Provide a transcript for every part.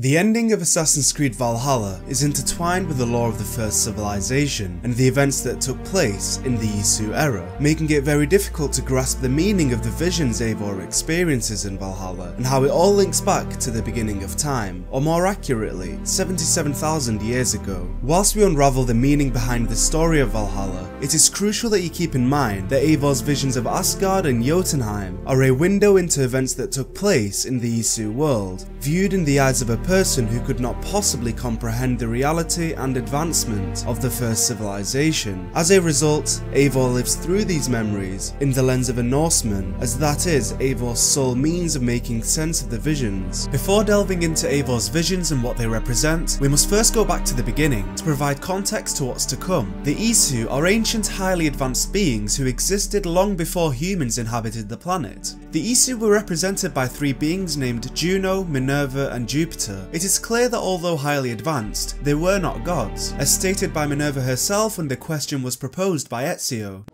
The ending of Assassin's Creed Valhalla is intertwined with the lore of the first civilization and the events that took place in the Isu era, making it very difficult to grasp the meaning of the visions Eivor experiences in Valhalla and how it all links back to the beginning of time, or more accurately, 77,000 years ago. Whilst we unravel the meaning behind the story of Valhalla, it is crucial that you keep in mind that Eivor's visions of Asgard and Jotunheim are a window into events that took place in the Isu world, viewed in the eyes of a person who could not possibly comprehend the reality and advancement of the first civilization. As a result, Eivor lives through these memories in the lens of a Norseman, as that is Eivor's sole means of making sense of the visions. Before delving into Eivor's visions and what they represent, we must first go back to the beginning to provide context to what's to come. The Isu are ancient highly advanced beings who existed long before humans inhabited the planet. The Isu were represented by three beings named Juno, Minerva and Jupiter. It is clear that although highly advanced, they were not gods, as stated by Minerva herself when the question was proposed by Ezio.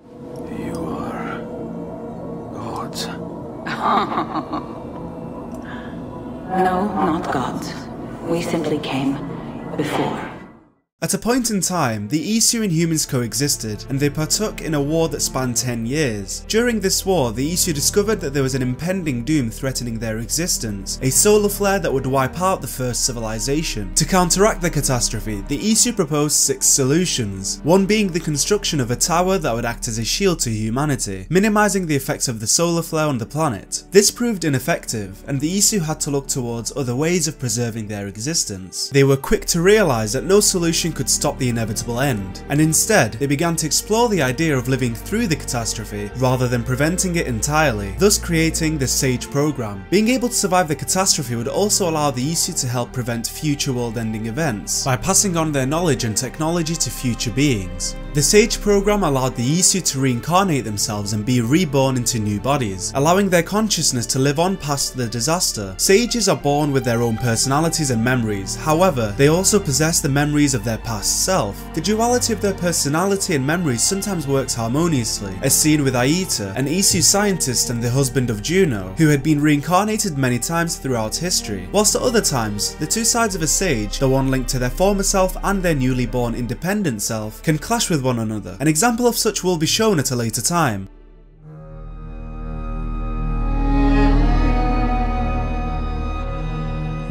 You are gods. No, not gods. We simply came before. At a point in time, the Isu and humans coexisted, and they partook in a war that spanned 10 years. During this war, the Isu discovered that there was an impending doom threatening their existence, a solar flare that would wipe out the first civilization. To counteract the catastrophe, the Isu proposed six solutions, one being the construction of a tower that would act as a shield to humanity, minimizing the effects of the solar flare on the planet. This proved ineffective, and the Isu had to look towards other ways of preserving their existence. They were quick to realize that no solution could stop the inevitable end, and instead they began to explore the idea of living through the catastrophe rather than preventing it entirely, thus creating the SAGE program. Being able to survive the catastrophe would also allow the Isu to help prevent future world-ending events by passing on their knowledge and technology to future beings. The SAGE program allowed the Isu to reincarnate themselves and be reborn into new bodies, allowing their consciousness to live on past the disaster. Sages are born with their own personalities and memories, however, they also possess the memories of their past self. The duality of their personality and memories sometimes works harmoniously, as seen with Aita, an Isu scientist and the husband of Juno, who had been reincarnated many times throughout history, whilst at other times, the two sides of a sage, the one linked to their former self and their newly born independent self, can clash with one another. An example of such will be shown at a later time.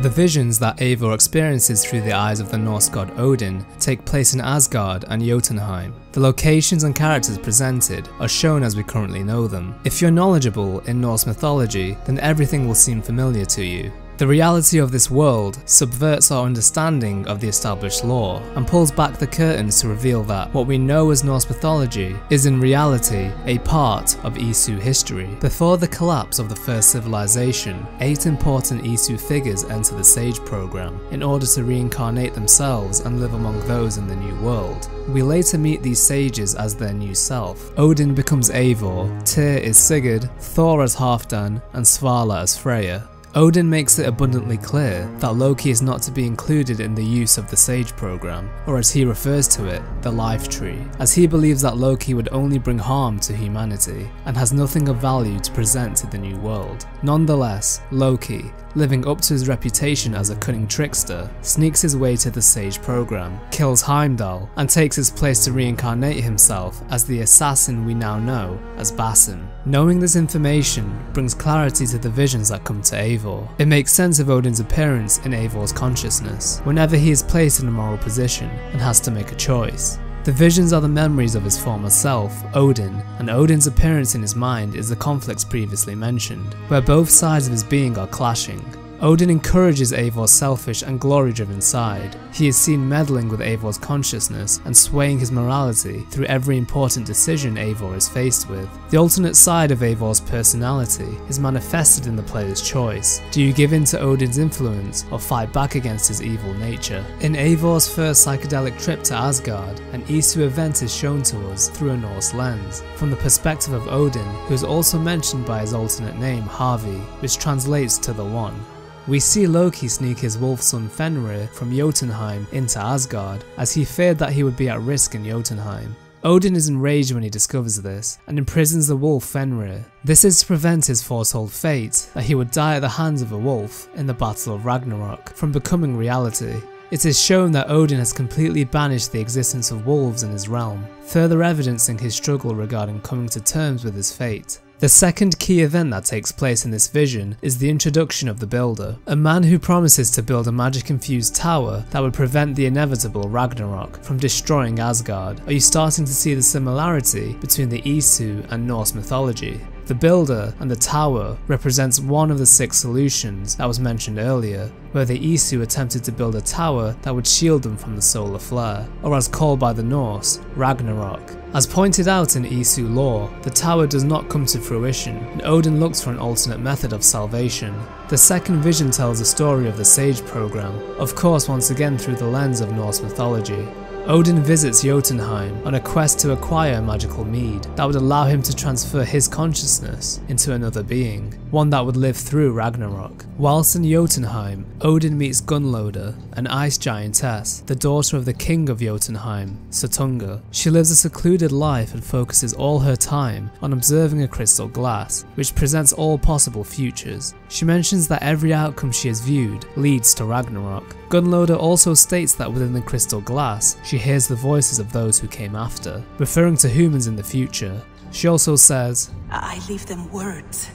The visions that Eivor experiences through the eyes of the Norse god Odin take place in Asgard and Jotunheim. The locations and characters presented are shown as we currently know them. If you're knowledgeable in Norse mythology, then everything will seem familiar to you. The reality of this world subverts our understanding of the established lore and pulls back the curtains to reveal that what we know as Norse mythology is in reality a part of Isu history. Before the collapse of the first civilization, eight important Isu figures enter the Sage program in order to reincarnate themselves and live among those in the new world. We later meet these sages as their new self. Odin becomes Eivor, Tyr is Sigurd, Thor as Halfdan, and Svala as Freya. Odin makes it abundantly clear that Loki is not to be included in the use of the Sage program, or as he refers to it, the Life Tree, as he believes that Loki would only bring harm to humanity and has nothing of value to present to the new world. Nonetheless, Loki, living up to his reputation as a cunning trickster, sneaks his way to the Sage program, kills Heimdall, and takes his place to reincarnate himself as the assassin we now know as Basim. Knowing this information brings clarity to the visions that come to Eivor. It makes sense of Odin's appearance in Eivor's consciousness, whenever he is placed in a moral position and has to make a choice. The visions are the memories of his former self, Odin, and Odin's appearance in his mind is the conflicts previously mentioned, where both sides of his being are clashing. Odin encourages Eivor's selfish and glory-driven side. He is seen meddling with Eivor's consciousness and swaying his morality through every important decision Eivor is faced with. The alternate side of Eivor's personality is manifested in the player's choice. Do you give in to Odin's influence or fight back against his evil nature? In Eivor's first psychedelic trip to Asgard, an Isu event is shown to us through a Norse lens, from the perspective of Odin, who is also mentioned by his alternate name Havi, which translates to the One. We see Loki sneak his wolf son Fenrir from Jotunheim into Asgard, as he feared that he would be at risk in Jotunheim. Odin is enraged when he discovers this and imprisons the wolf Fenrir. This is to prevent his foretold fate that he would die at the hands of a wolf in the Battle of Ragnarok from becoming reality. It is shown that Odin has completely banished the existence of wolves in his realm, further evidencing his struggle regarding coming to terms with his fate. The second key event that takes place in this vision is the introduction of the Builder, a man who promises to build a magic infused tower that would prevent the inevitable Ragnarok from destroying Asgard. Are you starting to see the similarity between the Isu and Norse mythology? The builder and the tower represents one of the six solutions that was mentioned earlier, where the Isu attempted to build a tower that would shield them from the solar flare, or as called by the Norse, Ragnarok. As pointed out in Isu lore, the tower does not come to fruition, and Odin looks for an alternate method of salvation. The second vision tells the story of the Sage program, of course once again through the lens of Norse mythology. Odin visits Jotunheim on a quest to acquire a magical mead that would allow him to transfer his consciousness into another being, one that would live through Ragnarok. Whilst in Jotunheim, Odin meets Gunloda, an ice giantess, the daughter of the king of Jotunheim, Suttungr. She lives a secluded life and focuses all her time on observing a crystal glass, which presents all possible futures. She mentions that every outcome she has viewed leads to Ragnarok. Gunloda also states that within the crystal glass, she hears the voices of those who came after, referring to humans in the future. She also says, I leave them words,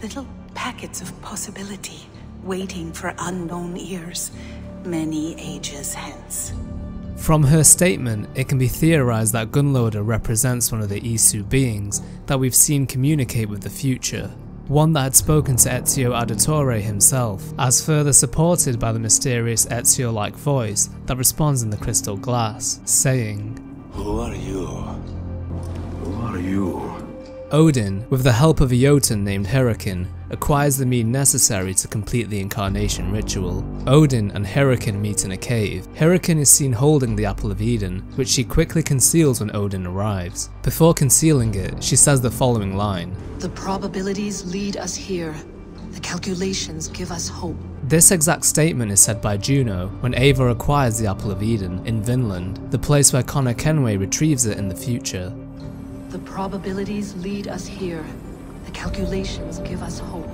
little packets of possibility, waiting for unknown ears, many ages hence. From her statement, it can be theorized that Gunloda represents one of the Isu beings that we've seen communicate with the future, one that had spoken to Ezio Auditore himself, as further supported by the mysterious Ezio-like voice that responds in the crystal glass, saying, Who are you? Who are you? Odin, with the help of a Jotun named Hyrrokin, acquires the mead necessary to complete the incarnation ritual. Odin and Hyrrokin meet in a cave. Hyrrokin is seen holding the Apple of Eden, which she quickly conceals when Odin arrives. Before concealing it, she says the following line. The probabilities lead us here. The calculations give us hope. This exact statement is said by Juno when Eivor acquires the Apple of Eden in Vinland, the place where Connor Kenway retrieves it in the future. The probabilities lead us here. The calculations give us hope.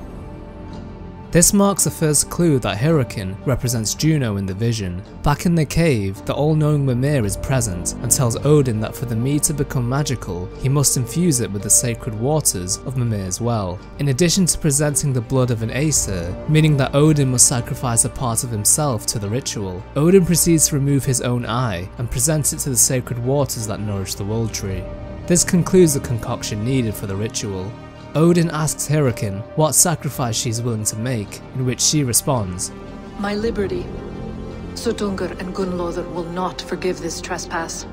This marks the first clue that Hyrrokin represents Juno in the vision. Back in the cave, the all-knowing Mimir is present and tells Odin that for the mead to become magical, he must infuse it with the sacred waters of Mimir's well. In addition to presenting the blood of an Aesir, meaning that Odin must sacrifice a part of himself to the ritual, Odin proceeds to remove his own eye and present it to the sacred waters that nourish the world tree. This concludes the concoction needed for the ritual. Odin asks Hyrrokin what sacrifice she is willing to make, in which she responds, My liberty. Suttungr and Gunloda will not forgive this trespass.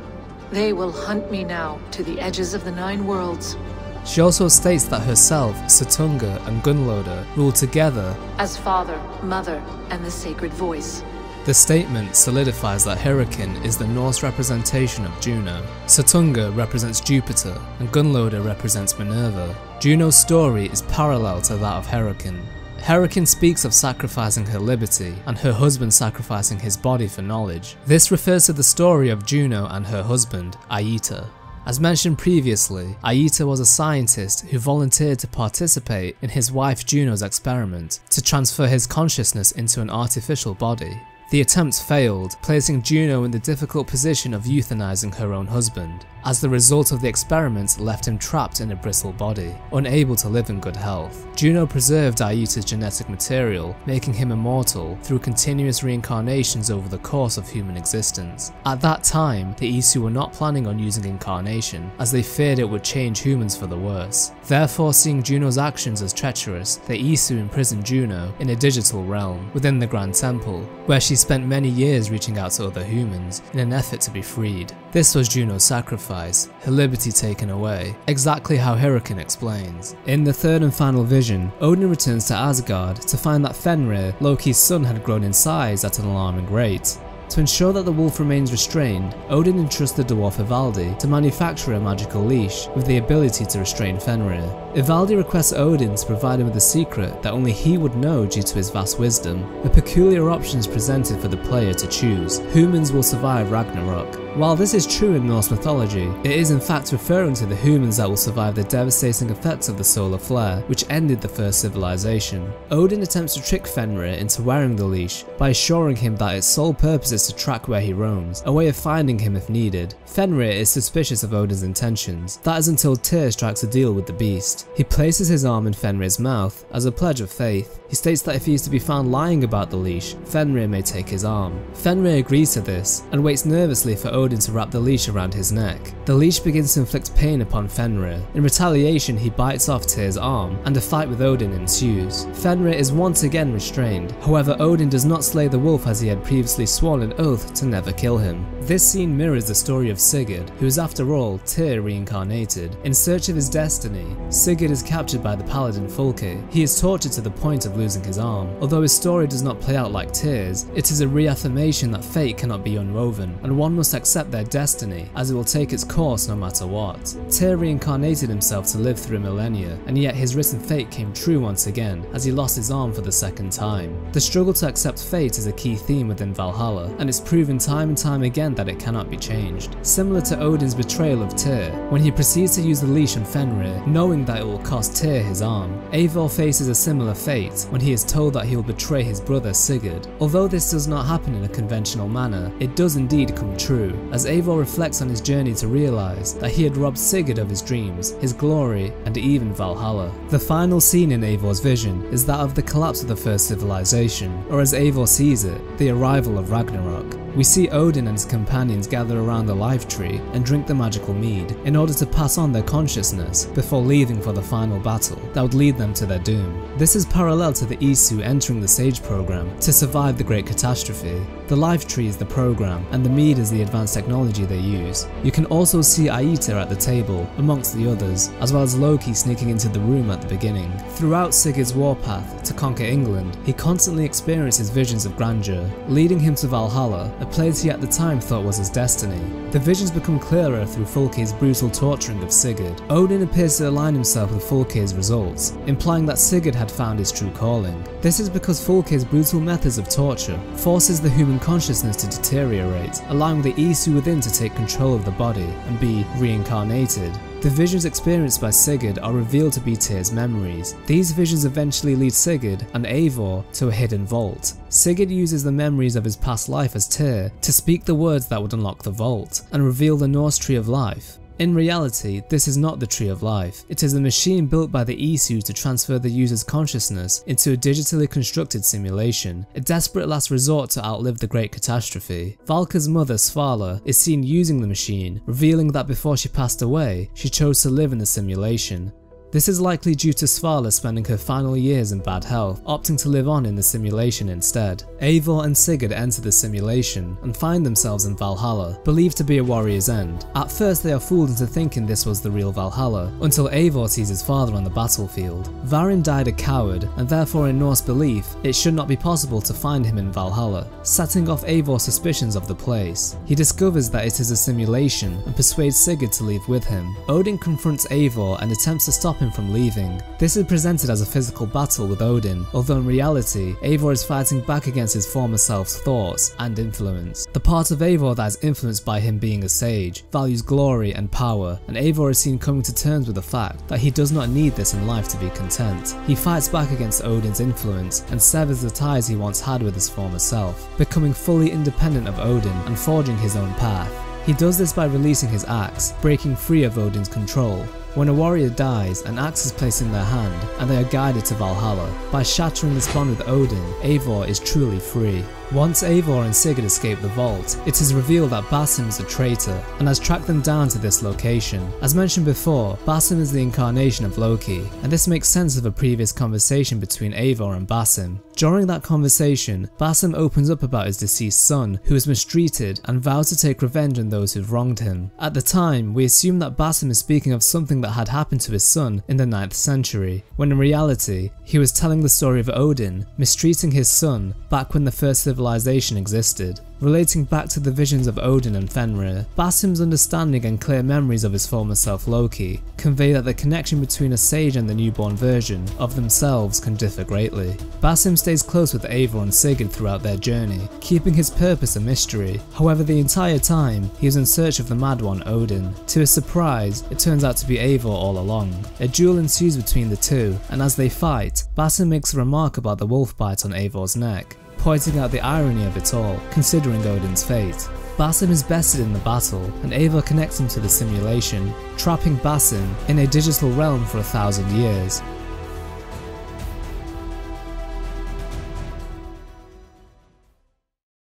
They will hunt me now to the edges of the Nine Worlds. She also states that herself, Suttungr, and Gunloda rule together. As father, mother, and the sacred voice. The statement solidifies that Hyrrokin is the Norse representation of Juno. Suttungr represents Jupiter, and Gunloda represents Minerva. Juno's story is parallel to that of Hyrrokin. Hyrrokin speaks of sacrificing her liberty and her husband sacrificing his body for knowledge. This refers to the story of Juno and her husband, Aita. As mentioned previously, Aita was a scientist who volunteered to participate in his wife Juno's experiment to transfer his consciousness into an artificial body. The attempt failed, placing Juno in the difficult position of euthanizing her own husband, as the result of the experiment left him trapped in a brittle body, unable to live in good health. Juno preserved Aita's genetic material, making him immortal through continuous reincarnations over the course of human existence. At that time, the Isu were not planning on using incarnation, as they feared it would change humans for the worse. Therefore, seeing Juno's actions as treacherous, the Isu imprisoned Juno in a digital realm within the Grand Temple, where she spent many years reaching out to other humans in an effort to be freed. This was Juno's sacrifice, her liberty taken away, exactly how Hyrrokin explains. In the third and final vision, Odin returns to Asgard to find that Fenrir, Loki's son, had grown in size at an alarming rate. To ensure that the wolf remains restrained, Odin entrusts the dwarf Ivaldi to manufacture a magical leash with the ability to restrain Fenrir. Ivaldi requests Odin to provide him with a secret that only he would know due to his vast wisdom. A peculiar option is presented for the player to choose. Humans will survive Ragnarok, While this is true in Norse mythology, it is in fact referring to the humans that will survive the devastating effects of the solar flare, which ended the first civilization. Odin attempts to trick Fenrir into wearing the leash by assuring him that its sole purpose is to track where he roams, a way of finding him if needed. Fenrir is suspicious of Odin's intentions. That is until Tyr strikes a deal with the beast. He places his arm in Fenrir's mouth as a pledge of faith. He states that if he is to be found lying about the leash, Fenrir may take his arm. Fenrir agrees to this and waits nervously for Odin to wrap the leash around his neck. The leash begins to inflict pain upon Fenrir. In retaliation, he bites off Tyr's arm and a fight with Odin ensues. Fenrir is once again restrained. However, Odin does not slay the wolf as he had previously sworn an oath to never kill him. This scene mirrors the story of Sigurd, who is after all Tyr reincarnated. In search of his destiny, Sigurd is captured by the paladin Fulke. He is tortured to the point of losing his arm. Although his story does not play out like Tyr's, it is a reaffirmation that fate cannot be unwoven, and one must accept their destiny, as it will take its course no matter what. Tyr reincarnated himself to live through millennia, and yet his written fate came true once again, as he lost his arm for the second time. The struggle to accept fate is a key theme within Valhalla, and it's proven time and time again that it cannot be changed. Similar to Odin's betrayal of Tyr, when he proceeds to use the leash on Fenrir, knowing that it will cost Tyr his arm. Eivor faces a similar fate when he is told that he will betray his brother Sigurd. Although this does not happen in a conventional manner, it does indeed come true, as Eivor reflects on his journey to realise that he had robbed Sigurd of his dreams, his glory, and even Valhalla. The final scene in Eivor's vision is that of the collapse of the first civilization, or as Eivor sees it, the arrival of Ragnarok. We see Odin and his companions gather around the life tree and drink the magical mead in order to pass on their consciousness before leaving for the final battle that would lead them to their doom. This is parallel to the Isu entering the Sage program to survive the Great Catastrophe. The life tree is the program and the mead is the advanced technology they use. You can also see Aita at the table amongst the others, as well as Loki sneaking into the room at the beginning. Throughout Sigurd's warpath to conquer England, he constantly experiences visions of grandeur, leading him to Valhalla, a place he at the time thought was his destiny. The visions become clearer through Fulke's brutal torturing of Sigurd. Odin appears to align himself with Fulke's results, implying that Sigurd had found his true calling. This is because Fulke's brutal methods of torture forces the human consciousness to deteriorate, allowing the Isu within to take control of the body and be reincarnated. The visions experienced by Sigurd are revealed to be Tyr's memories. These visions eventually lead Sigurd and Eivor to a hidden vault. Sigurd uses the memories of his past life as Tyr to speak the words that would unlock the vault and reveal the Norse Tree of Life. In reality, this is not the Tree of Life. It is a machine built by the Isu to transfer the user's consciousness into a digitally constructed simulation, a desperate last resort to outlive the Great Catastrophe. Valka's mother, Svala, is seen using the machine, revealing that before she passed away, she chose to live in the simulation. This is likely due to Svala spending her final years in bad health, opting to live on in the simulation instead. Eivor and Sigurd enter the simulation and find themselves in Valhalla, believed to be a warrior's end. At first they are fooled into thinking this was the real Valhalla, until Eivor sees his father on the battlefield. Varin died a coward, and therefore in Norse belief, it should not be possible to find him in Valhalla, setting off Eivor's suspicions of the place. He discovers that it is a simulation and persuades Sigurd to leave with him. Odin confronts Eivor and attempts to stop him from leaving. This is presented as a physical battle with Odin, although in reality, Eivor is fighting back against his former self's thoughts and influence. The part of Eivor that is influenced by him being a sage values glory and power, and Eivor is seen coming to terms with the fact that he does not need this in life to be content. He fights back against Odin's influence and severs the ties he once had with his former self, becoming fully independent of Odin and forging his own path. He does this by releasing his axe, breaking free of Odin's control. When a warrior dies, an axe is placed in their hand and they are guided to Valhalla. By shattering this bond with Odin, Eivor is truly free. Once Eivor and Sigurd escape the vault, it is revealed that Basim is a traitor and has tracked them down to this location. As mentioned before, Basim is the incarnation of Loki, and this makes sense of a previous conversation between Eivor and Basim. During that conversation, Basim opens up about his deceased son, who was mistreated and vows to take revenge on those who've wronged him. At the time, we assume that Basim is speaking of something that had happened to his son in the 9th century, when in reality, he was telling the story of Odin mistreating his son back when the first civilization existed. Relating back to the visions of Odin and Fenrir, Basim's understanding and clear memories of his former self Loki convey that the connection between a sage and the newborn version of themselves can differ greatly. Basim stays close with Eivor and Sigurd throughout their journey, keeping his purpose a mystery. However, the entire time, he is in search of the Mad One Odin. To his surprise, it turns out to be Eivor all along. A duel ensues between the two, and as they fight, Basim makes a remark about the wolf bite on Eivor's neck pointing out the irony of it all, considering Odin's fate. Basim is bested in the battle, and Eivor connects him to the simulation, trapping Basim in a digital realm for a thousand years.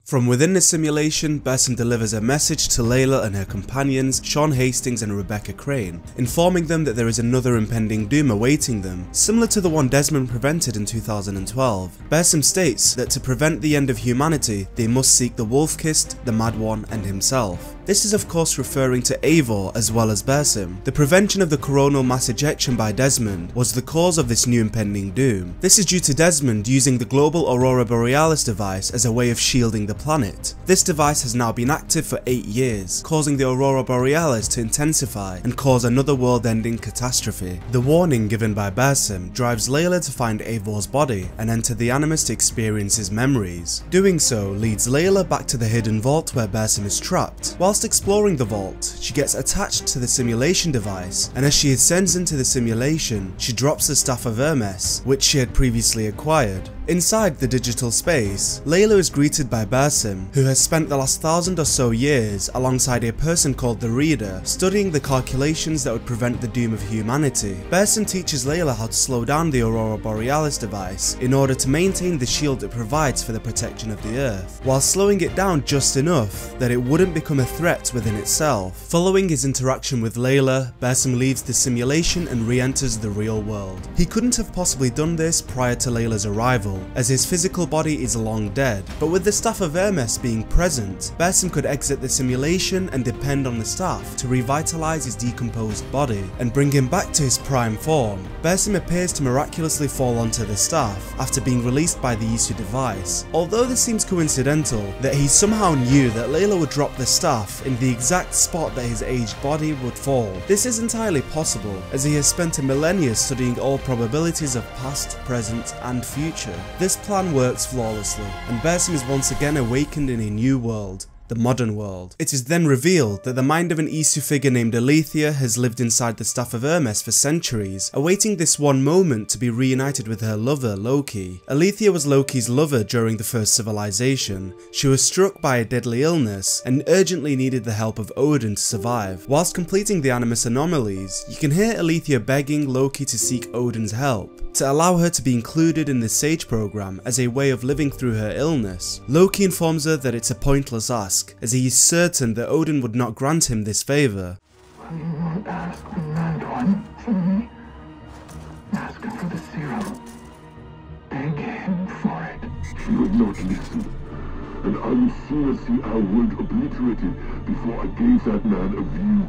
From within the simulation, Basim delivers a message to Layla and her companions, Sean Hastings and Rebecca Crane, informing them that there is another impending doom awaiting them, similar to the one Desmond prevented in 2012. Basim states that to prevent the end of humanity, they must seek the Wolf-Kissed, the Mad One and himself. This is of course referring to Eivor as well as Basim. The prevention of the coronal mass ejection by Desmond was the cause of this new impending doom. This is due to Desmond using the global Aurora Borealis device as a way of shielding the planet. This device has now been active for 8 years, causing the Aurora Borealis to intensify and cause another world-ending catastrophe. The warning given by Basim drives Layla to find Eivor's body and enter the Animus to experience his memories. Doing so leads Layla back to the hidden vault where Basim is trapped. Whilst exploring the vault, she gets attached to the simulation device, and as she ascends into the simulation, she drops the Staff of Hermes, which she had previously acquired. Inside the digital space, Layla is greeted by Basim, who has spent the last thousand or so years alongside a person called the Reader, studying the calculations that would prevent the doom of humanity. Basim teaches Layla how to slow down the Aurora Borealis device in order to maintain the shield it provides for the protection of the Earth, while slowing it down just enough that it wouldn't become a threat within itself. Following his interaction with Layla, Basim leaves the simulation and re-enters the real world. He couldn't have possibly done this prior to Layla's arrival, as his physical body is long dead, but with the Staff of Hermes being present, Basim could exit the simulation and depend on the staff to revitalize his decomposed body and bring him back to his prime form. Basim appears to miraculously fall onto the staff after being released by the Isu device, although this seems coincidental that he somehow knew that Layla would drop the staff in the exact spot that his aged body would fall. This is entirely possible, as he has spent a millennia studying all probabilities of past, present and future. This plan works flawlessly, and Basim is once again awakened in a new world, the modern world. It is then revealed that the mind of an Isu figure named Aletheia has lived inside the Staff of Hermes for centuries, awaiting this one moment to be reunited with her lover, Loki. Aletheia was Loki's lover during the first civilization. She was struck by a deadly illness and urgently needed the help of Odin to survive. Whilst completing the Animus anomalies, you can hear Aletheia begging Loki to seek Odin's help to allow her to be included in the Sage program as a way of living through her illness. Loki informs her that it's a pointless ask, as he is certain that Odin would not grant him this favour. You won't ask the Mad One for me. Ask him for the serum. Beg him for it. She would not listen. And I would sooner see our world obliterated before I gave that man a view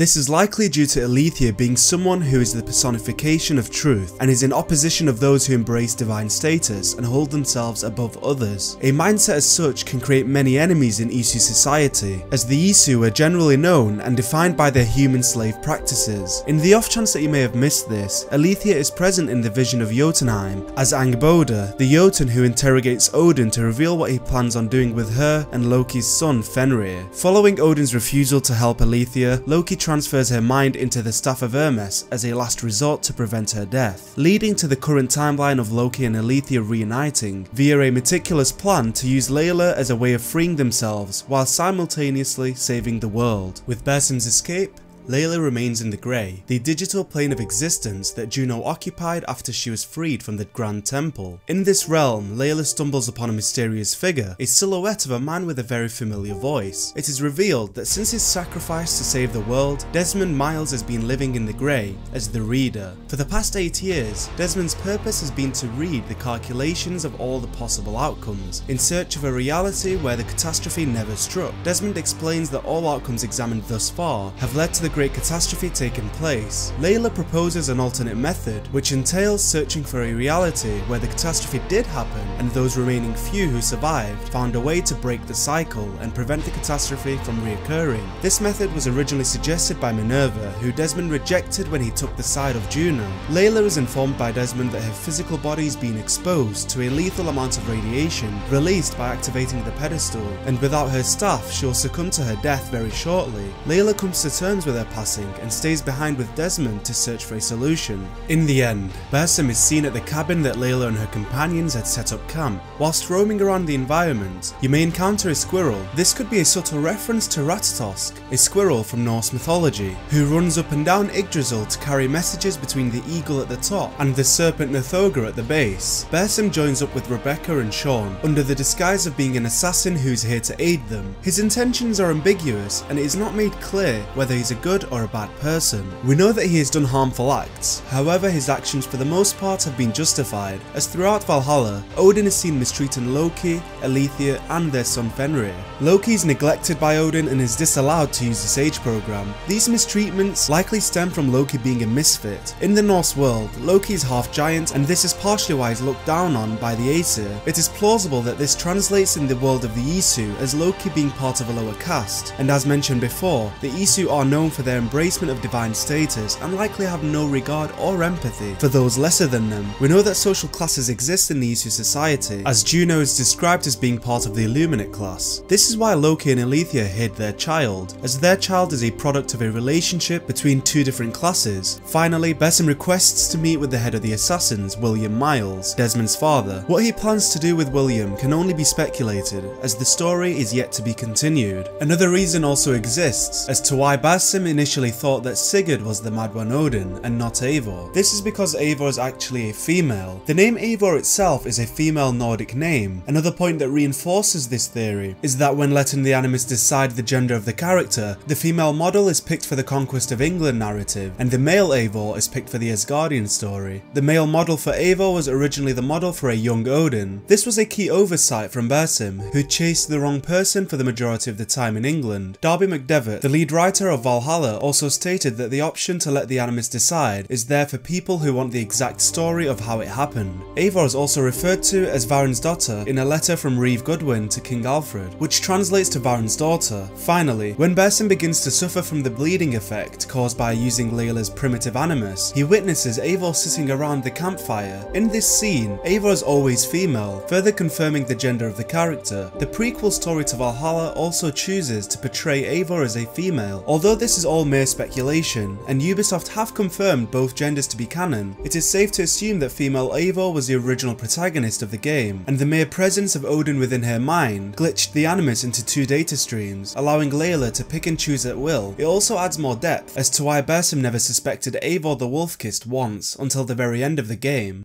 This is likely due to Aletheia being someone who is the personification of truth and is in opposition of those who embrace divine status and hold themselves above others. A mindset as such can create many enemies in Isu society, as the Isu are generally known and defined by their human slave practices. In the off chance that you may have missed this, Aletheia is present in the vision of Jotunheim as Angrboda, the Jotun who interrogates Odin to reveal what he plans on doing with her and Loki's son Fenrir. Following Odin's refusal to help Aletheia, Loki transfers her mind into the Staff of Hermes as a last resort to prevent her death, leading to the current timeline of Loki and Aletheia reuniting via a meticulous plan to use Layla as a way of freeing themselves while simultaneously saving the world. With Basim's escape, Layla remains in the Grey, the digital plane of existence that Juno occupied after she was freed from the Grand Temple. In this realm, Layla stumbles upon a mysterious figure, a silhouette of a man with a very familiar voice. It is revealed that since his sacrifice to save the world, Desmond Miles has been living in the Grey as the Reader. For the past 8 years, Desmond's purpose has been to read the calculations of all the possible outcomes, in search of a reality where the catastrophe never struck. Desmond explains that all outcomes examined thus far have led to the great catastrophe taking place, Layla proposes an alternate method, which entails searching for a reality where the catastrophe did happen and those remaining few who survived found a way to break the cycle and prevent the catastrophe from reoccurring. This method was originally suggested by Minerva, who Desmond rejected when he took the side of Juno. Layla is informed by Desmond that her physical body is being exposed to a lethal amount of radiation released by activating the pedestal, and without her staff she will succumb to her death very shortly. Layla comes to terms with her passing and stays behind with Desmond to search for a solution. In the end, Basim is seen at the cabin that Layla and her companions had set up camp. Whilst roaming around the environment, you may encounter a squirrel. This could be a subtle reference to Ratatosk, a squirrel from Norse mythology, who runs up and down Yggdrasil to carry messages between the eagle at the top and the serpent Nidhogg at the base. Basim joins up with Rebecca and Sean under the disguise of being an assassin who's here to aid them. His intentions are ambiguous and it is not made clear whether he's a good or a bad person. We know that he has done harmful acts, however his actions for the most part have been justified, as throughout Valhalla, Odin is seen mistreating Loki, Aletheia and their son Fenrir. Loki is neglected by Odin and is disallowed to use the Sage program. These mistreatments likely stem from Loki being a misfit. In the Norse world, Loki is half giant and this is partially why he's looked down on by the Aesir. It is plausible that this translates in the world of the Isu as Loki being part of a lower caste, and as mentioned before, the Isu are known for their embracement of divine status and likely have no regard or empathy for those lesser than them. We know that social classes exist in the Isu society, as Juno is described as being part of the Illuminate class. This is why Loki and Aletheia hid their child, as their child is a product of a relationship between two different classes. Finally, Basim requests to meet with the head of the assassins, William Miles, Desmond's father. What he plans to do with William can only be speculated, as the story is yet to be continued. Another reason also exists as to why Basim initially thought that Sigurd was the Mad One Odin and not Eivor. This is because Eivor is actually a female. The name Eivor itself is a female Nordic name. Another point that reinforces this theory is that when letting the Animus decide the gender of the character, the female model is picked for the Conquest of England narrative, and the male Eivor is picked for the Asgardian story. The male model for Eivor was originally the model for a young Odin. This was a key oversight from Basim, who chased the wrong person for the majority of the time in England. Darby McDevitt, the lead writer of Valhalla, also stated that the option to let the Animus decide is there for people who want the exact story of how it happened. Eivor is also referred to as Varin's daughter in a letter from Reeve Goodwin to King Alfred, which translates to Varin's daughter. Finally, when Basim begins to suffer from the bleeding effect caused by using Layla's primitive animus, he witnesses Eivor sitting around the campfire. In this scene, Eivor is always female, further confirming the gender of the character. The prequel story to Valhalla also chooses to portray Eivor as a female. Although this is all mere speculation, and Ubisoft have confirmed both genders to be canon, it is safe to assume that female Eivor was the original protagonist of the game, and the mere presence of Odin within her mind glitched the animus into two data streams, allowing Layla to pick and choose at will. It also adds more depth as to why Basim never suspected Eivor the Wolf-Kissed once until the very end of the game.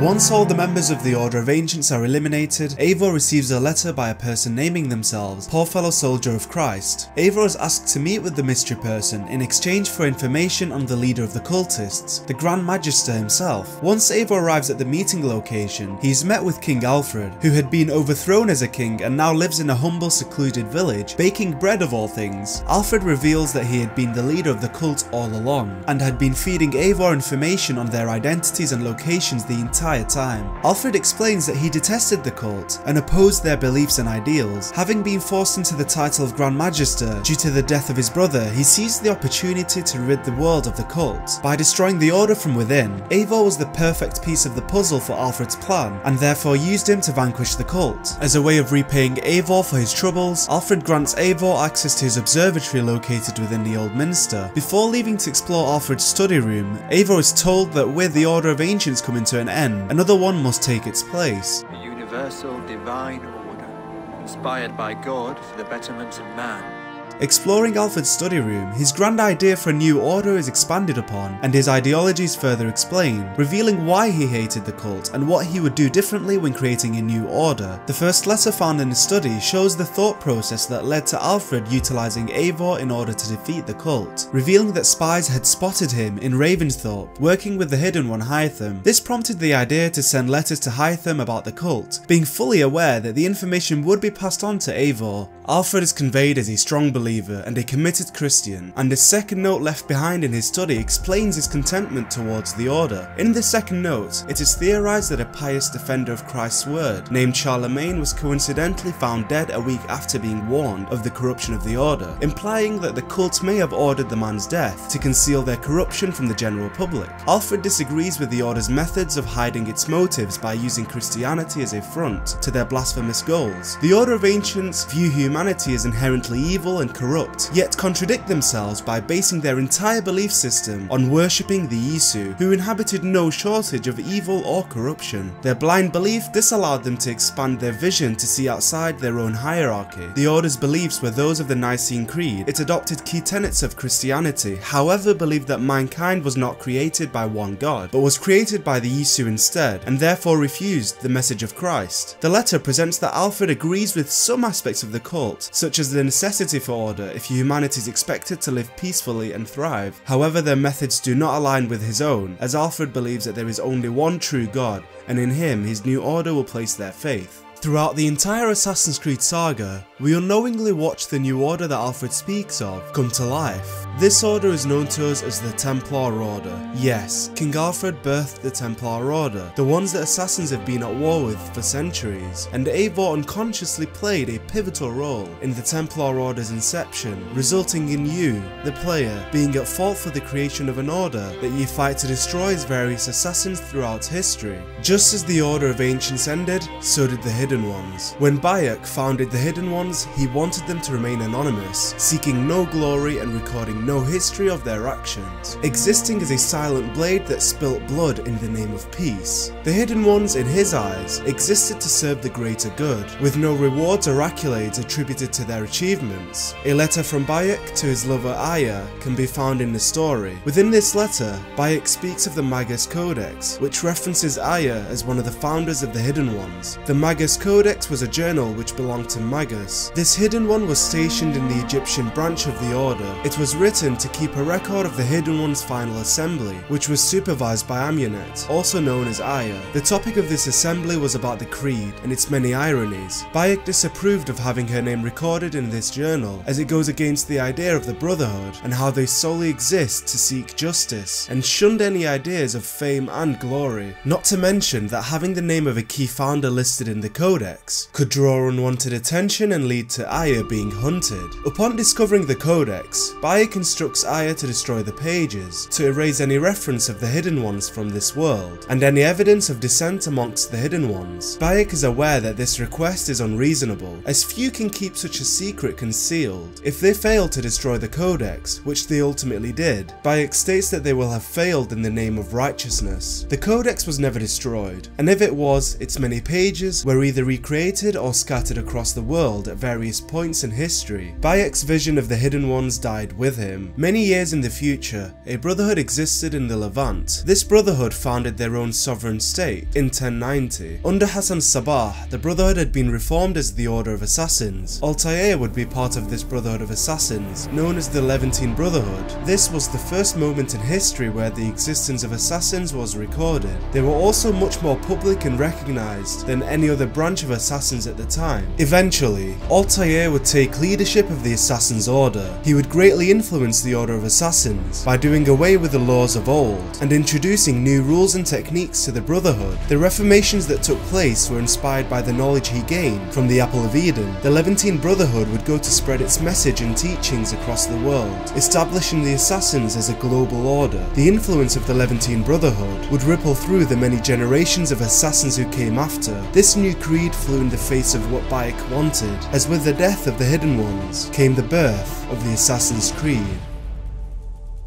Once all the members of the Order of Ancients are eliminated, Eivor receives a letter by a person naming themselves Poor Fellow Soldier of Christ. Eivor is asked to meet with the mystery person in exchange for information on the leader of the cultists, the Grand Magister himself. Once Eivor arrives at the meeting location, he is met with King Alfred, who had been overthrown as a king and now lives in a humble secluded village, baking bread of all things. Alfred reveals that he had been the leader of the cult all along, and had been feeding Eivor information on their identities and locations the entire time. Alfred explains that he detested the cult and opposed their beliefs and ideals. Having been forced into the title of Grand Magister due to the death of his brother, he seized the opportunity to rid the world of the cult. By destroying the order from within, Eivor was the perfect piece of the puzzle for Alfred's plan, and therefore used him to vanquish the cult. As a way of repaying Eivor for his troubles, Alfred grants Eivor access to his observatory located within the Old Minster. Before leaving to explore Alfred's study room, Eivor is told that with the Order of Ancients coming to an end, another one must take its place. a universal divine order, inspired by God for the betterment of man. Exploring Alfred's study room, his grand idea for a new order is expanded upon, and his ideologies further explained, revealing why he hated the cult and what he would do differently when creating a new order. The first letter found in the study shows the thought process that led to Alfred utilizing Eivor in order to defeat the cult, revealing that spies had spotted him in Ravensthorpe, working with the Hidden One Hytham. This prompted the idea to send letters to Hytham about the cult, being fully aware that the information would be passed on to Eivor. Alfred is conveyed as a strong believer and a committed Christian, and the second note left behind in his study explains his contentment towards the Order. In the second note, it is theorized that a pious defender of Christ's word, named Charlemagne, was coincidentally found dead a week after being warned of the corruption of the Order, implying that the cult may have ordered the man's death to conceal their corruption from the general public. Alfred disagrees with the Order's methods of hiding its motives by using Christianity as a front to their blasphemous goals. The Order of Ancients view humanity as inherently evil and corrupt, yet contradict themselves by basing their entire belief system on worshipping the Isu, who inhabited no shortage of evil or corruption. Their blind belief disallowed them to expand their vision to see outside their own hierarchy. The Order's beliefs were those of the Nicene Creed. It adopted key tenets of Christianity, however believed that mankind was not created by one God, but was created by the Isu instead, and therefore refused the message of Christ. The letter presents that Alfred agrees with some aspects of the cult, such as the necessity for order if humanity is expected to live peacefully and thrive. However, their methods do not align with his own, as Alfred believes that there is only one true God, and in him his new order will place their faith. Throughout the entire Assassin's Creed saga, we unknowingly watch the new order that Alfred speaks of come to life. This order is known to us as the Templar Order. Yes, King Alfred birthed the Templar Order, the ones that assassins have been at war with for centuries, and Eivor unconsciously played a pivotal role in the Templar Order's inception, resulting in you, the player, being at fault for the creation of an order that you fight to destroy as various assassins throughout history. Just as the Order of Ancients ended, so did the Hidden Ones. When Bayek founded the Hidden Ones, he wanted them to remain anonymous, seeking no glory and recording no history of their actions, existing as a silent blade that spilt blood in the name of peace. The Hidden Ones, in his eyes, existed to serve the greater good, with no rewards or accolades attributed to their achievements. A letter from Bayek to his lover Aya can be found in the story. Within this letter, Bayek speaks of the Magus Codex, which references Aya as one of the founders of the Hidden Ones. The Magus Codex was a journal which belonged to Magus. This Hidden One was stationed in the Egyptian branch of the Order. It was written to keep a record of the Hidden One's final assembly, which was supervised by Amunet, also known as Aya. The topic of this assembly was about the Creed and its many ironies. Bayek disapproved of having her name recorded in this journal, as it goes against the idea of the Brotherhood and how they solely exist to seek justice, and shunned any ideas of fame and glory. Not to mention that having the name of a key founder listed in the Codex could draw unwanted attention and lead to Aya being hunted. Upon discovering the Codex, Bayek instructs Aya to destroy the pages, to erase any reference of the Hidden Ones from this world, and any evidence of dissent amongst the Hidden Ones. Bayek is aware that this request is unreasonable, as few can keep such a secret concealed. If they fail to destroy the Codex, which they ultimately did, Bayek states that they will have failed in the name of righteousness. The Codex was never destroyed, and if it was, its many pages were either recreated or scattered across the world at various points in history. Bayek's vision of the Hidden Ones died with him, Many years in the future, a brotherhood existed in the Levant. This brotherhood founded their own sovereign state in 1090. Under Hassan Sabah, the brotherhood had been reformed as the Order of Assassins. Altair would be part of this brotherhood of assassins, known as the Levantine Brotherhood. This was the first moment in history where the existence of assassins was recorded. They were also much more public and recognized than any other branch of assassins at the time. Eventually, Altair would take leadership of the Assassin's Order. He would greatly influence the Order of Assassins by doing away with the laws of old and introducing new rules and techniques to the Brotherhood. The reformations that took place were inspired by the knowledge he gained from the Apple of Eden. The Levantine Brotherhood would go to spread its message and teachings across the world, establishing the Assassins as a global order. The influence of the Levantine Brotherhood would ripple through the many generations of assassins who came after. This new creed flew in the face of what Bayek wanted, as with the death of the Hidden Ones came the birth of the Assassin's Creed.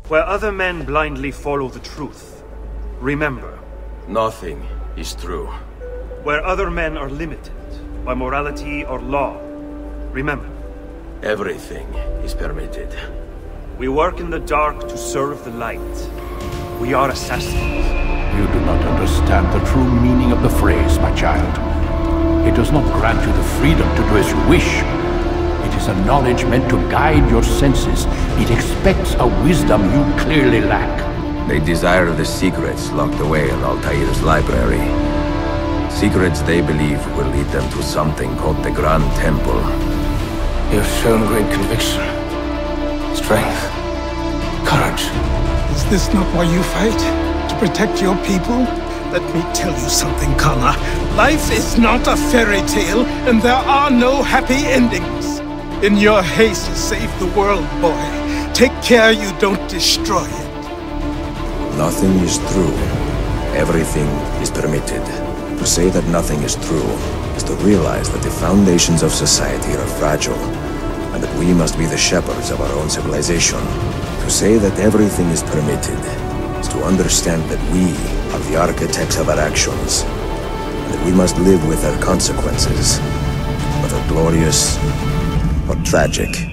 Where other men blindly follow the truth, remember. Nothing is true. Where other men are limited by morality or law, remember. Everything is permitted. We work in the dark to serve the light. We are assassins. You do not understand the true meaning of the phrase, my child. It does not grant you the freedom to do as you wish. It is a knowledge meant to guide your senses. It expects a wisdom you clearly lack. They desire the secrets locked away in Altair's library. Secrets they believe will lead them to something called the Grand Temple. You have shown great conviction, strength, courage. Is this not why you fight? To protect your people? Let me tell you something, Kana. Life is not a fairy tale, and there are no happy endings. In your haste to save the world, boy, take care you don't destroy it. Nothing is true. Everything is permitted. To say that nothing is true is to realize that the foundations of society are fragile, and that we must be the shepherds of our own civilization. To say that everything is permitted is to understand that we are the architects of our actions, and that we must live with their consequences, whether glorious or tragic.